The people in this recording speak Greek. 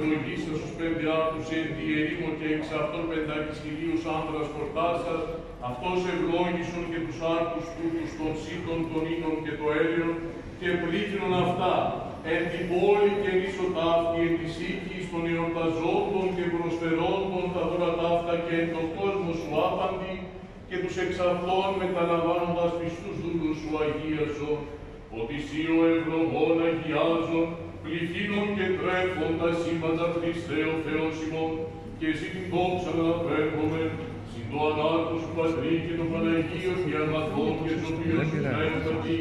ημών, ο ευλογήσας τους πεντιάτους εν τη ερήμο και εξ αυτών πεντακισχυλίους άνδρας χορτάσας, αυτός ευλόγησον και τους άρκους τούτους των σύτων, των ίνων και το έλαιον, και πλήθυνον αυτά, εν την πόλη και νησοτάφτη, εν της οίκης των εορταζόντων και προσφερόντων τα δώρα ταύτα και εν τον κόσμος σου άπαντη, και τους εξ αυτών μεταλαμβάνοντας πιστούς δούλους σου αγίασον, ότι σύ ο ευλογών αγιάζων, πληθύνων και τρέφοντα σήμαντα Χριστέ ο Θεός ημών, και εσύ την δόξα να τρέφομαι, συν το ανάρκος του Πατρί και των Παναγίων και αγαθών και ζωοποιών σου πνεύματι,